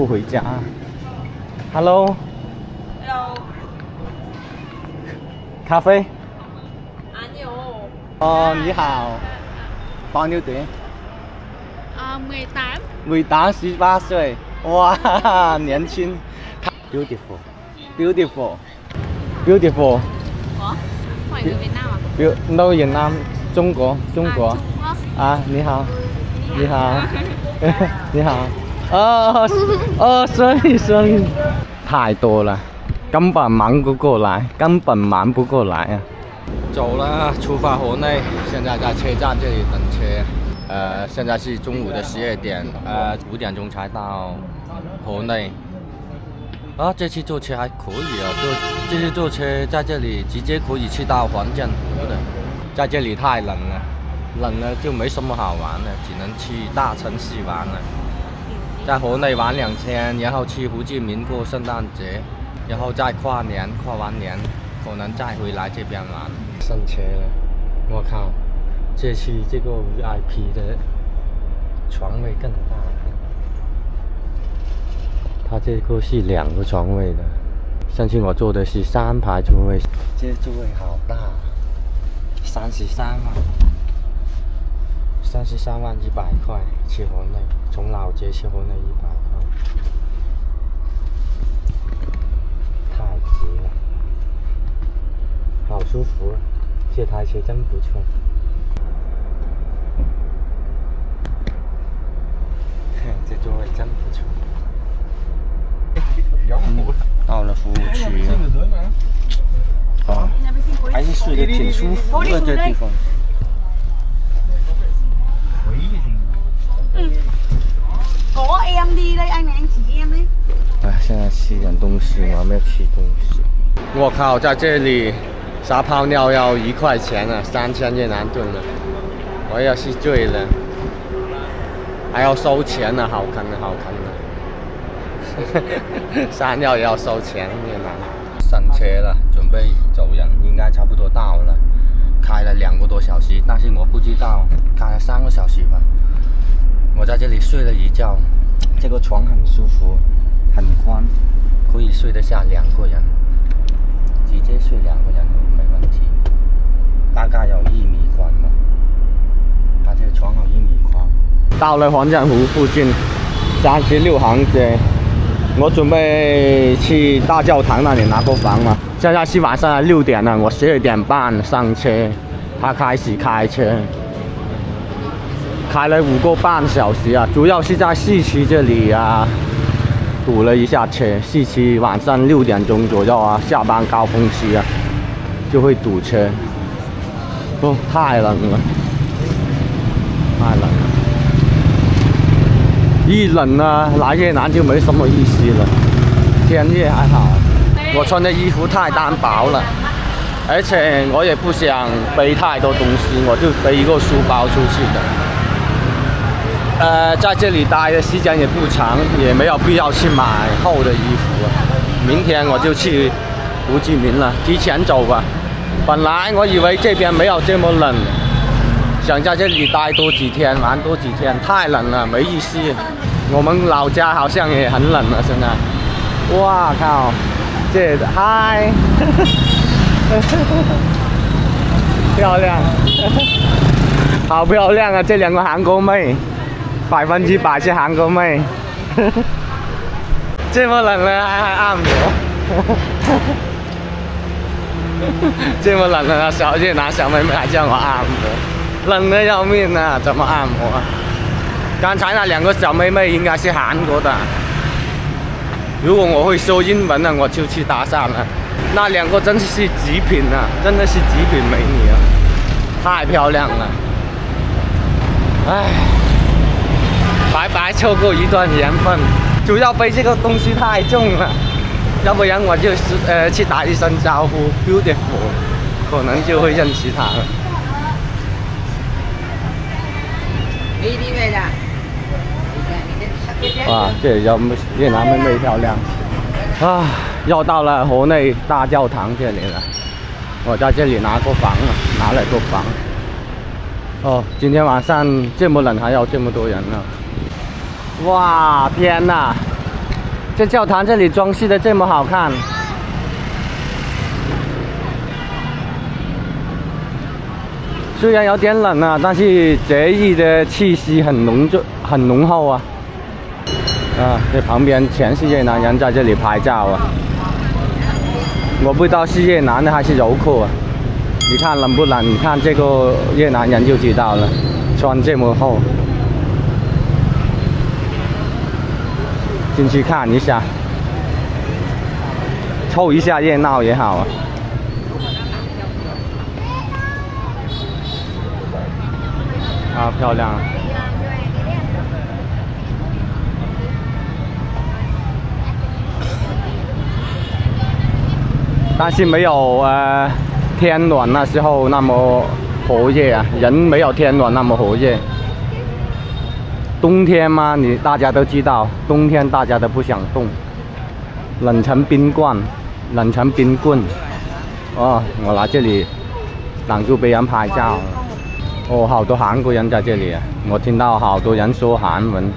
不回家。Hello。Hello。咖啡。阿牛。哦，你好。bao nhiêu tuổi? À, 18 18, 18 tuổi Wow, 年轻 Beautiful Beautiful Beautiful Ủa? Hỏi người Việt Nam à? Be no Việt Nam Trung Quốc Trung Quốc Trung Quốc À, 你好你好你好哦哦，所以所以太多了，根本忙不过来，根本忙不过来啊！走了，出发河内，现在在车站这里等车。呃，现在是中午的十二点，呃，五点钟才到河内。啊，这次坐车还可以啊，坐这次坐车在这里直接可以去到黄建湖的，在这里太冷了，冷了就没什么好玩的，只能去大城市玩了。在河内玩两天，然后去胡志明过圣诞节，然后再跨年，跨完年可能再回来这边玩。上车了，我靠，这次这个 VIP 的床位更大。它这个是两个床位的，上次我坐的是三排座位，这座位好大，三十三万，三十三万一百块去河内，从老街去河内一百块，太值了，好舒服，这台车真不错。这座位真不错。到了服务区，哦，还是睡得挺舒服的这地方。Ừ. Có em đi đây, anh này anh chỉ em đấy 哎，现在吃我还没有吃东西。我靠，在这里撒泡尿要一块钱啊，三千越南盾呢，我要是醉了，还要收钱呢，好坑啊，好坑啊！撒尿也要收钱，越南。上车了，准备走人，应该差不多到了。开了两个多小时，但是我不知道开了三个小时吧。我在这里睡了一觉，这个床很舒服，睡得下两个人，直接睡两个人没问题。大概有一米宽吧，它这个床有一米宽。到了黄江湖附近，三十六行街。我准备去大教堂那里拿个房嘛。现在是晚上六点了，我十二点半上车，他开始开车，开了五个半小时啊，主要是在市区这里啊堵了一下车。市区晚上六点钟左右啊，下班高峰期啊就会堵车。哦，太冷。了，太冷。了。一冷。呢，来越南就没什么意思了。天热还好，我穿的衣服太单薄了，而且我也不想背太多东西，我就背一个书包出去的。呃，在这里待的时间也不长，也没有必要去买厚的衣服。明天我就去胡志明了，提前走吧。本来我以为这边没有这么冷。想在这里待多几天，玩多几天，太冷了，没意思。我们老家好像也很冷了，现在。哇靠！这嗨，漂亮，好漂亮啊！这两个韩国妹，百分之百是韩国妹。这么冷了还按摩，这么冷了，小姐拿小妹妹还叫我按摩。冷的要命啊！怎么按摩？刚才那两个小妹妹应该是韩国的。如果我会说英文呢，我就去搭讪了。那两个真的是极品啊，真的是极品美女啊，太漂亮了。唉，白白错过一段缘分。主要背这个东西太重了，要不然我就是呃去打一声招呼，beautiful，可能就会认识他了。哇，这里有越南妹妹漂亮啊！要到了河内大教堂这里了，我在这里拿过房了，拿了个房。哦，今天晚上这么冷，还有这么多人呢！哇，天哪！这教堂这里装饰的这么好看。虽然有点冷啊，但是节日的气息很浓重、很浓厚啊。啊，这旁边全是越南人在这里拍照啊。我不知道是越南的还是游客啊。你看冷不冷？你看这个越南人就知道了，穿这么厚。进去看一下，凑一下热闹也好啊。啊，漂亮！但是没有呃天暖那时候那么活跃啊，人没有天暖那么活跃。冬天嘛，你大家都知道，冬天大家都不想动，冷成冰棍，冷成冰棍。哦，我来这里挡住别人拍照。哦，好多韩国人在这里啊！我听到好多人说韩文。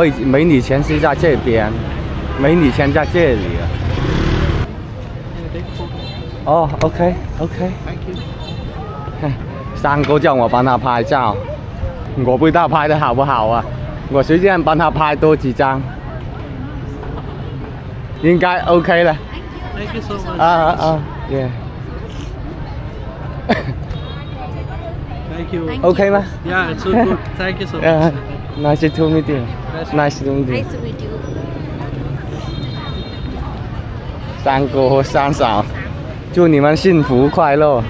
美美女全是在这边，美女全在这里啊。哦，OK OK。三哥叫我帮他拍照，我不知道拍的好不好啊，我随便帮他拍多几张，应该 OK 了。啊啊啊耶 Thank you. OK 吗？Yeah, it's so good. Thank you so much. 呃，Nice to meet you. nice. To meet you. 三哥三嫂祝你们幸福快乐。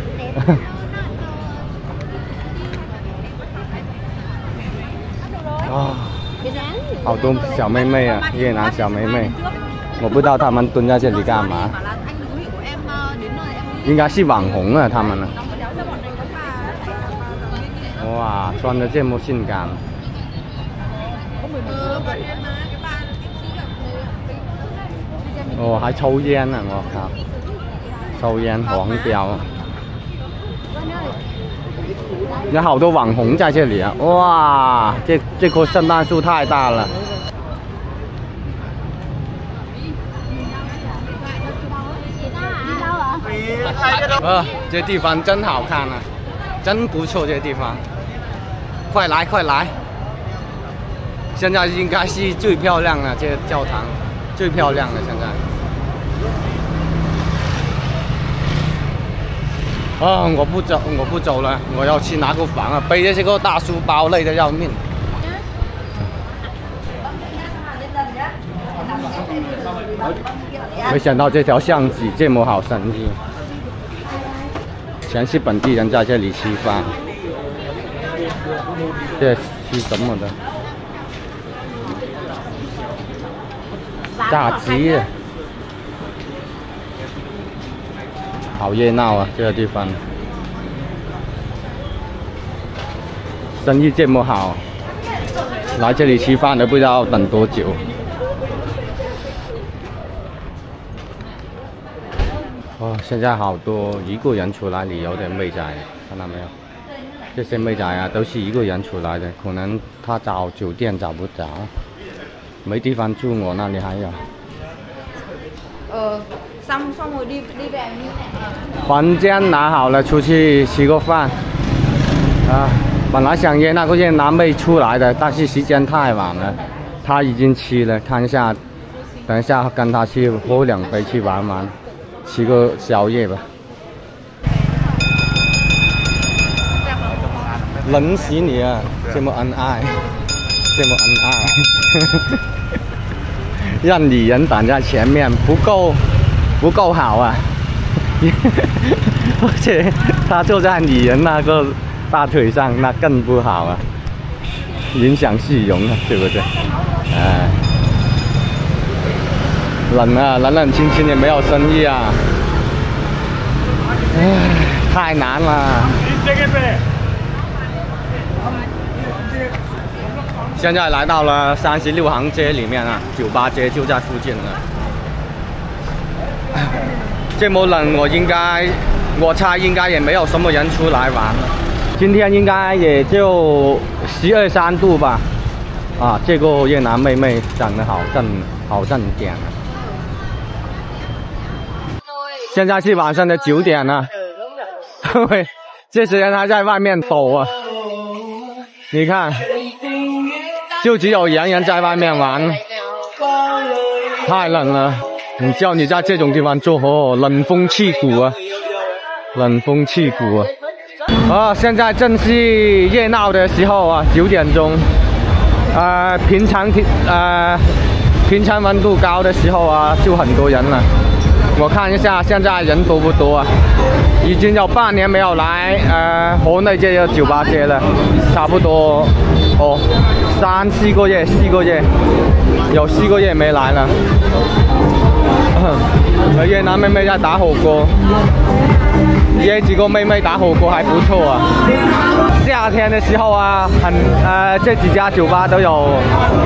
啊。好多小妹妹啊越南小妹妹。我不知道她们蹲在这里干嘛。应该是网红啊她们呢哇穿的这么性感。哦，还抽烟呢、我靠！抽烟黄标。有好多网红在这里啊！哇，这这棵圣诞树太大了。呃，这地方真好看啊，真不错，这地方。快来快来！现在应该是最漂亮的这个教堂，最漂亮的现在。啊！我不走，我不走了，我要去拿个房啊！背着这个大书包，累得要命。没想到这条巷子这么好生意，全是本地人在这里吃饭。这是什么的？炸鸡。好热闹啊！这个地方，生意这么好，来这里吃饭都不知道等多久。哦，现在好多一个人出来旅游的妹仔，看到没有？这些妹仔啊，都是一个人出来的，可能他找酒店找不着，没地方住。我那里还有。呃房间拿好了，出去吃个饭。啊，本来想约那个越南妹出来的，但是时间太晚了，她已经吃了。看一下，等一下跟她去喝两杯，去玩玩，吃个宵夜吧。冷死你啊！这么恩爱，这么恩爱。让女人挡在前面不够不够好啊！而且他坐在女人那个大腿上，那更不好啊，影响市容啊，对不对？哎，冷啊，冷冷清清也没有生意啊，唉，太难了。现在来到了三十六行街里面啊，酒吧街就在附近了。这么冷，我应该，我猜应该也没有什么人出来玩了。今天应该也就十二三度吧。啊，这个越南妹妹长得好正，好正点！现在是晚上的九点了，对，这些人还在外面抖啊！你看，就只有洋人在外面玩，太冷了。你叫你在这种地方做哦，冷风刺骨啊，冷风刺骨啊！啊，现在正是热闹的时候啊，九点钟。呃，平常天呃，平常温度高的时候啊，就很多人了。我看一下现在人多不多啊？已经有半年没有来呃河内这个酒吧街了，差不多哦三四个月，四个月有四个月没来了。和越南妹妹在打火锅，约几个妹妹打火锅还不错啊。夏天的时候啊，很呃这几家酒吧都有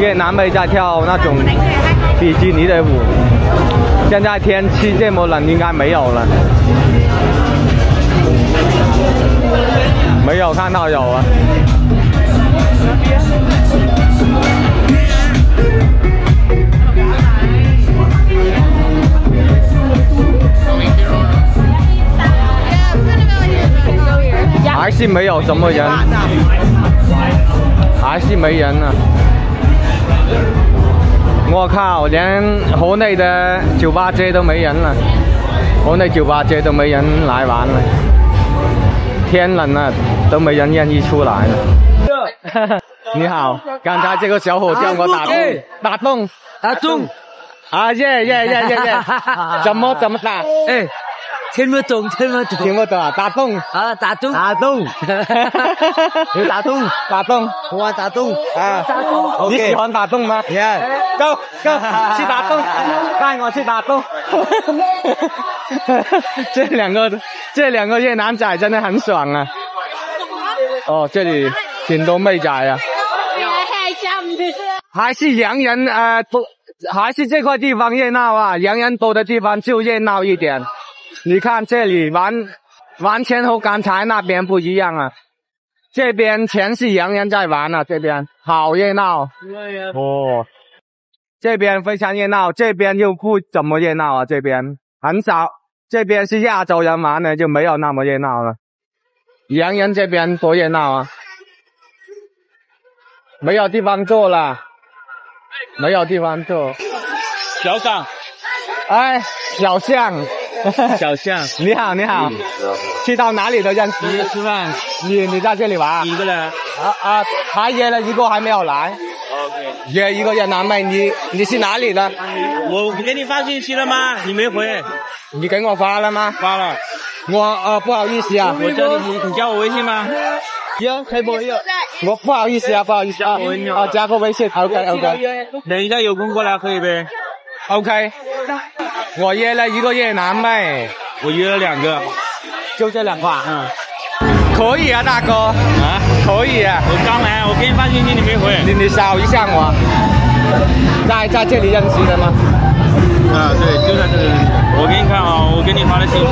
越南妹在跳那种比基尼的舞。现在天气这么冷，应该没有了。没有看到有啊。还是没有什么人，还是没人呢。我靠，连河内的酒吧街都没人了，河内酒吧街都没人来玩了。天冷了，都没人愿意出来了。你好，刚才这个小伙叫我打洞，打洞，打洞，啊耶耶耶耶耶，怎么怎么打？哎。听不懂，听不懂，听不懂啊！打洞啊，打洞，打洞，你打洞，打洞，我玩打洞啊！打洞你喜欢打洞吗？Yeah，Go Go，去打洞，带我去打洞。这两个，这两个越南仔真的很爽啊！哦，这里挺多妹仔啊，还是洋人呃多，还是这块地方热闹啊！洋人多的地方就热闹一点。你看这里完完全和刚才那边不一样啊！这边全是洋人在玩啊，这边好热闹哦。这边非常热闹，这边又不怎么热闹啊。这边很少，这边是亚洲人玩的，就没有那么热闹了。洋人这边多热闹啊！没有地方坐了，没有地方坐。小港，哎，小巷。小象，你好，你好，去到哪里都认识。吃饭，你你在这里玩？一个人。啊啊，还约了一个还没有来。OK。约一个人南妹，你你是哪里的？我给你发信息了吗？你没回。你给我发了吗？发了。我呃不好意思啊，我叫你，你加我微信吗？行，可以不？我不好意思啊，不好意思啊。啊，加个微信。OK OK。等一下有空过来喝一杯。OK。我约了一个越南妹，我约了两个，就这两个。嗯，可以啊，大哥。啊，可以啊。我刚来，我给你发信息，你没回。你你扫一下我，在在这里认识的吗？啊，对，就在这里。我给你看啊，我给你发的信息。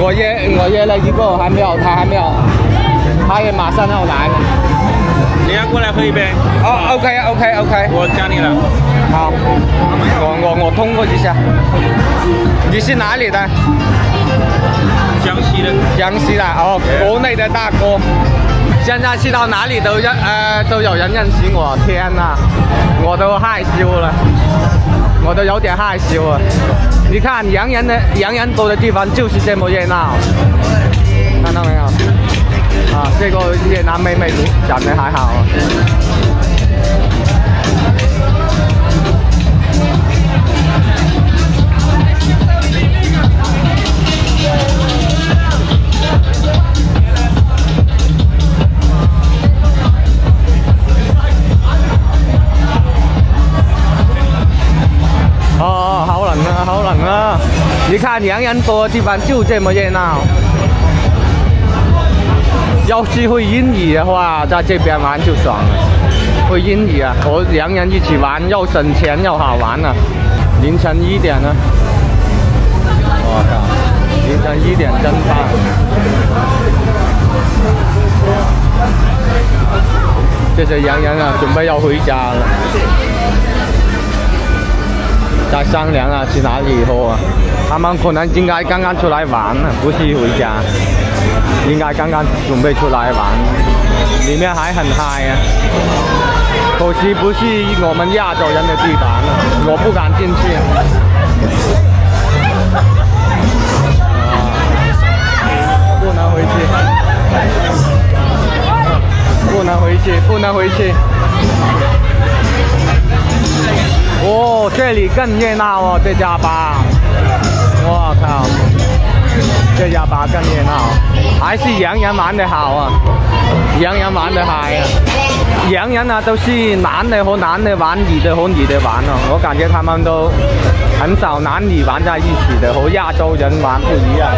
我约我约了一个，还没有，他还没有，他也马上要来了。你要过来喝一杯？哦，OK，OK，OK，我加你了。好，我我我通过一下。你是哪里的？江西的。江西的哦，国内的大哥。现在去到哪里都认呃都有人认识我，天哪，我都害羞了，我都有点害羞啊。你看洋人的洋人多的地方就是这么热闹，看到没有？啊，这个越南妹妹长得还好。哦，好冷啊，好冷啊！你看洋人多的地方就这么热闹。要是会英语的话，在这边玩就爽了。会英语啊，和洋人一起玩，又省钱又好玩啊。凌晨一点呢，我靠，凌晨一点真棒。这些洋人啊，准备要回家了，在商量啊，去哪里喝啊？他们可能应该刚刚出来玩呢，不是回家，应该刚刚准备出来玩，里面还很嗨啊。可惜不是我们亚洲人的地盘啊，我不敢进去。啊，不能回去。不能回去，不能回去。哦，这里更热闹哦，这家吧。我靠，这家吧更热闹，还是洋人玩的好啊，洋人玩的嗨啊。洋人啊，都是男的和男的玩，女的和女的玩哦。我感觉他们都很少男女玩在一起的，和亚洲人玩不一样。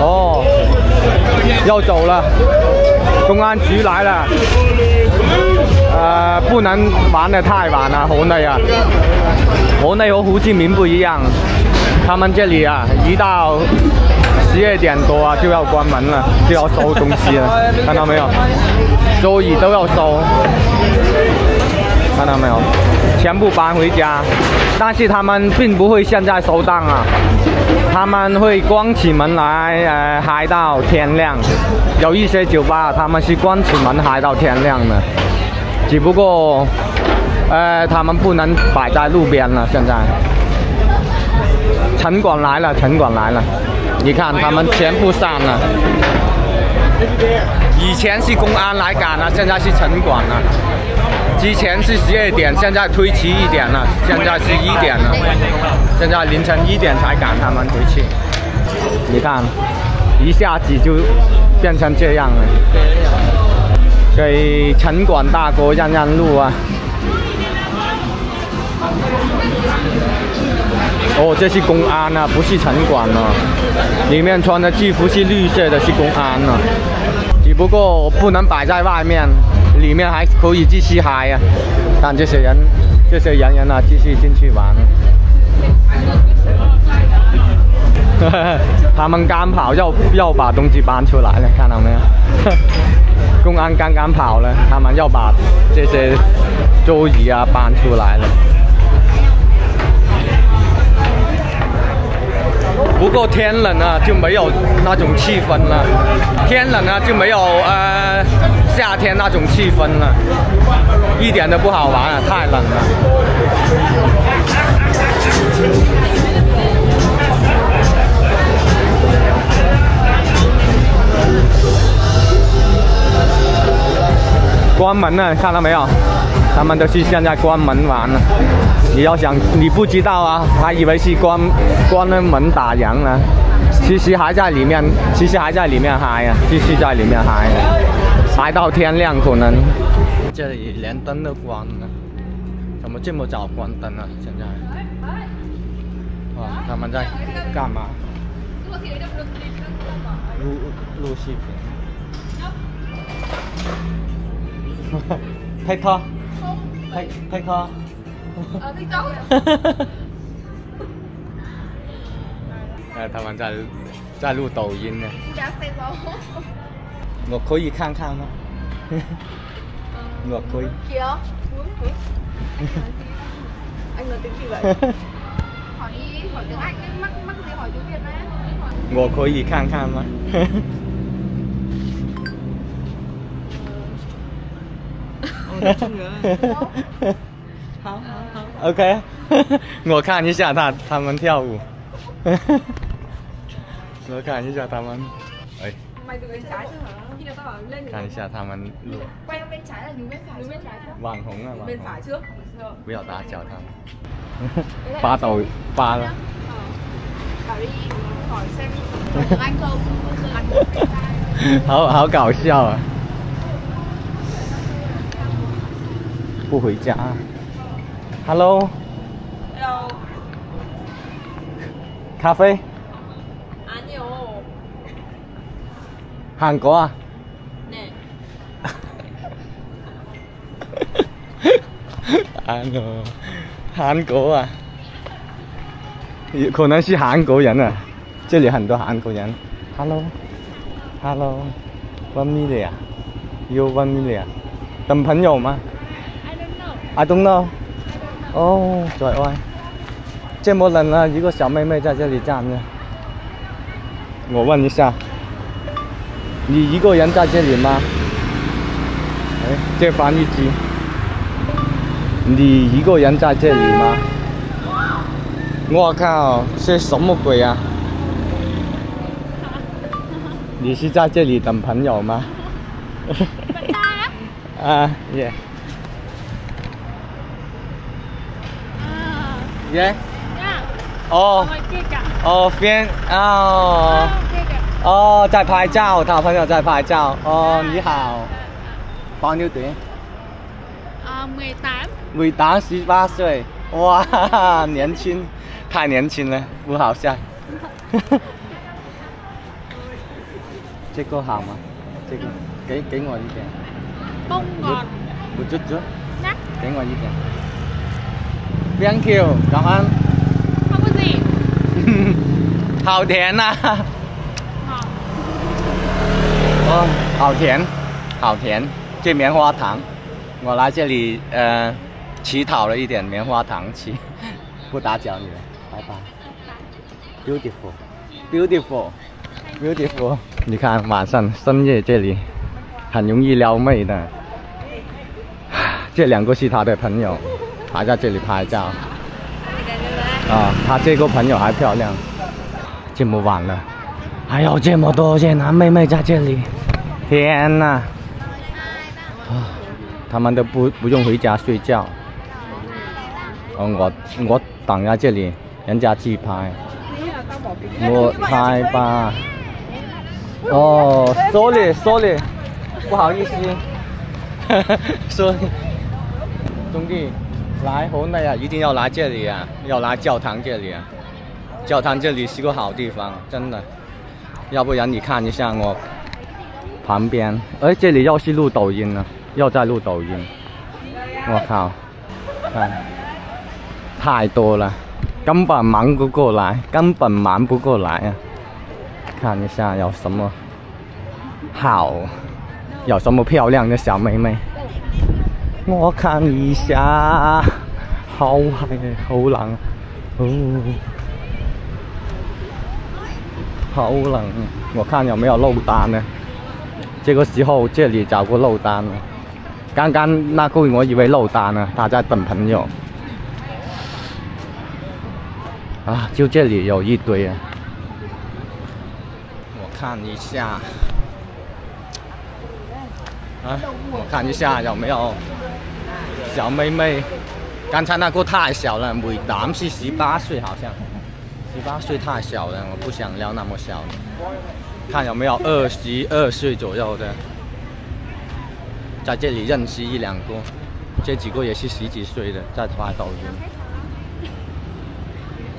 哦，要走了，公安局来了。呃，不能玩得太晚了，河内啊，河内和胡志明不一样，他们这里啊，一到十二点多啊就要关门了，就要收东西了，看到没有？桌椅都要收，看到没有？全部搬回家，但是他们并不会现在收档啊。他们会关起门来，呃，嗨到天亮。有一些酒吧，他们是关起门嗨到天亮的，只不过，呃，他们不能摆在路边了。现在，城管来了，城管来了，你看他们全部散了。以前是公安来赶了，现在是城管了。之前是十二点，现在推迟一点了，现在是一点了。现在凌晨一点才赶他们回去。你看，一下子就变成这样了。给城管大哥让让路啊！哦，这是公安啊，不是城管啊。里面穿的制服是绿色的，是公安啊。只不过不能摆在外面。里面还可以继续嗨啊！看这些人，这些人人啊，继续进去玩。他们刚跑，又又把东西搬出来了，看到没有？公安刚刚跑了，他们又把这些桌椅啊搬出来了。不过天冷啊，就没有那种气氛了。天冷啊，就没有呃夏天那种气氛了，一点都不好玩啊，太冷了。关门了，看到没有？他们都是现在关门玩了。你要想，你不知道啊，还以为是关关了门打烊了，其实还在里面，其实还在里面嗨啊，继续在里面嗨，嗨到天亮可能。这里连灯都关了，怎么这么早关灯啊？现在，哇，他们在干嘛？录录视频。拍拖，拍拍拖。 呃，那张。呃，他们在在录抖音呢。我可以看看吗？我可以。Kìa. Anh nói tiếng gì vậy? hỏi đi, hỏi tiếng Anh, mắc mắc gì hỏi tiếng Việt đấy. 我可以看看吗？好好好 OK，我看一下他他们跳舞。我看一下他们，哎，看一下他们，网红啊，网红，不要打搅他们。发抖，发了。好好搞笑啊！不回家。Hello. Hello. Cà phê. Anh요. Hàn Quốc à? Nè. Anh à. Hàn Quốc à? Có lẽ là Hàn Quốc người à? Đây là nhiều Hàn Quốc người. Hello. Hello. Văn Mi Lệ 카페? 아니요. 한국어? 네. 아니요. 한국어. 可能是韩国人啊，这里很多韩国人。Hello，Hello，One bạn one I don't know. I don't know。哦，在外，这么冷啊，一个小妹妹在这里站着。我问一下，你一个人在这里吗？哎，这翻译机。你一个人在这里吗？我靠，这什么鬼啊？你是在这里等朋友吗? 啊，耶 À, 耶，nha. 哦 Ngoài kia cả. 哦，边哦 Kia kìa. 哦，在拍照，他朋友在拍照。哦，你好，bao nhiêu tuổi？À, 18. 伟达十八岁，哇，年轻，太年轻了，不好笑。这个好吗？这个给给我一点，Bông ngọt. 我就就 Nát. 给我一点。Thank you，感恩。Không có gì. 好甜呐.哦，好甜，好甜。这棉花糖，我来这里呃乞讨了一点棉花糖吃，不打搅你了，拜拜。Beautiful，beautiful，beautiful。你看晚上深夜这里很容易撩妹的，这两个是他的朋友，还在这里拍照。啊，他这个朋友还漂亮。这么晚了，还有这么多越南妹妹在这里，天呐！啊，他们都不不用回家睡觉。哦，我我等在这里，人家自拍，我拍吧。哦，sorry sorry，不好意思，sorry，兄弟，来河内啊，一定要来这里啊，要来教堂这里啊。教堂这里是个好地方，真的。要不然你看一下我旁边，哎，这里又是录抖音呢，又在录抖音。我靠，看，太多了，根本忙不过来，根本忙不过来啊！看一下有什么好，有什么漂亮的小妹妹。我看一下，好嗨，好冷，哦。好冷，我看有没有漏单呢？这个时候这里找个漏单了。刚刚那个我以为漏单呢，他在等朋友。啊，就这里有一堆啊。我看一下，啊，我看一下有没有小妹妹。刚才那个太小了，每男是十八岁好像。十八岁太小了，我不想要那么小的。看有没有二十二岁左右的，在这里认识一两个，这几个也是十几岁的，在发抖音。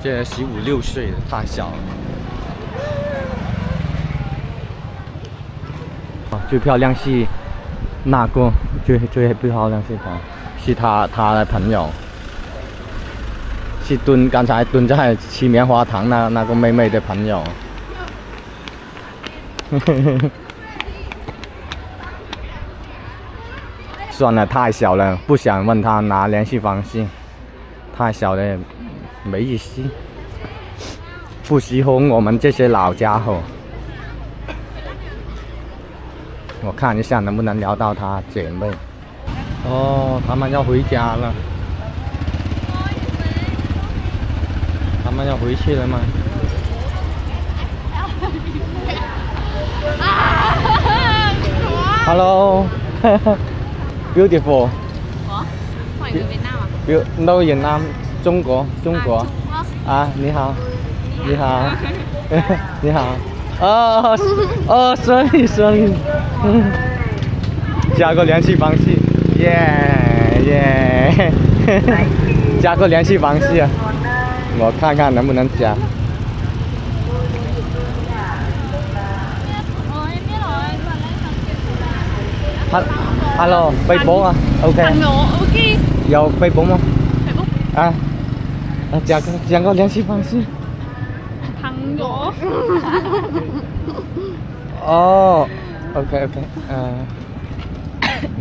这十五六岁的太小了。最漂亮是那个，最最漂亮是他，是他他的朋友。是蹲刚才蹲在吃棉花糖那那个妹妹的朋友。算了，太小了，不想问他拿联系方式，太小了，没意思，不喜欢我们这些老家伙。我看一下能不能聊到他姐妹。哦，他们要回家了。他们要回去了吗？Hello，beautiful。我，欢迎越南吗？有，那个越南，中国，中国。啊，你好，你好，你好。哦哦，所以所以，加个联系方式。耶耶，加个联系方式啊，我看看能不能加。Ờ, em biết rồi. 哈，hello，背包啊，OK，thằng nhỏ ở kia 有背包吗？phải bút 啊，啊，讲个讲个联系方式。thằng nhỏ 哦，OK OK，呃，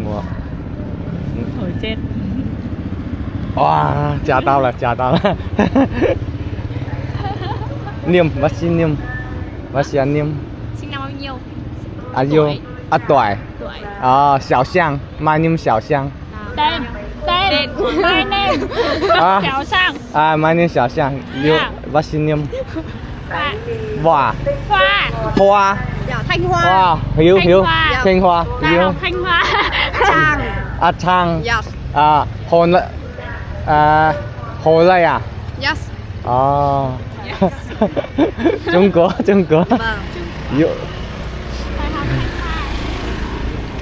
我，ở trên 哇，加到了，加到了。念，我先念，我先念，sinh năm bao nhiêu 啊有啊对，tuổi 啊小象，my name 小象，tên tên my name À. chào sang 啊 my name 小象，有 Yeah. 我先念，hoa 哇 hoa 花 thanh hoa 哇，hiểu Thanh hiểu，Hoa. 青花 đại，hiểu học thanh hoa 啊昌 yes 啊河内啊河内啊。 yes 哦，中国中国有。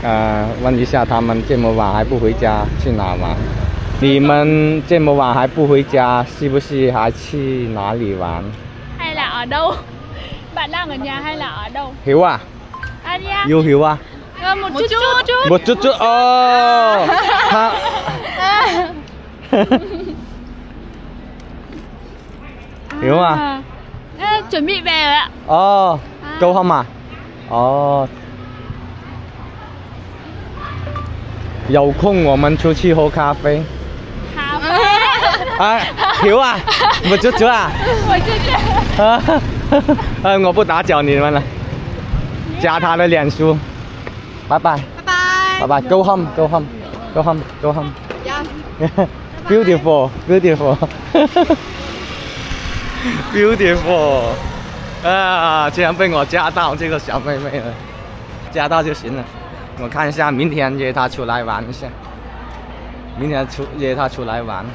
呃，问一下他们这么晚还不回家，去哪玩？你们这么晚还不回家，是不是还去哪里玩？ hay là ở đâu bạn đang ở nhà hay là ở đâu hiểu à? à đi à? Yêu hiểu à? 啊，木猪猪，木猪猪哦，他，哈哈，哈哈，准备呗了。哦，够好嘛？哦，有空我们出去喝咖啡。咖啡？哎，牛啊，木猪猪啊。我这边。啊哈哈，哎，我不打搅你们了，加他的脸书。拜拜，bye bye 拜拜，Go home, go home, go home, go home. yeah. beautiful, beautiful, beautiful. 啊，竟然被我加到这个小妹妹了，加到就行了。我看一下，明天约她出来玩一下，明天出约她出来玩。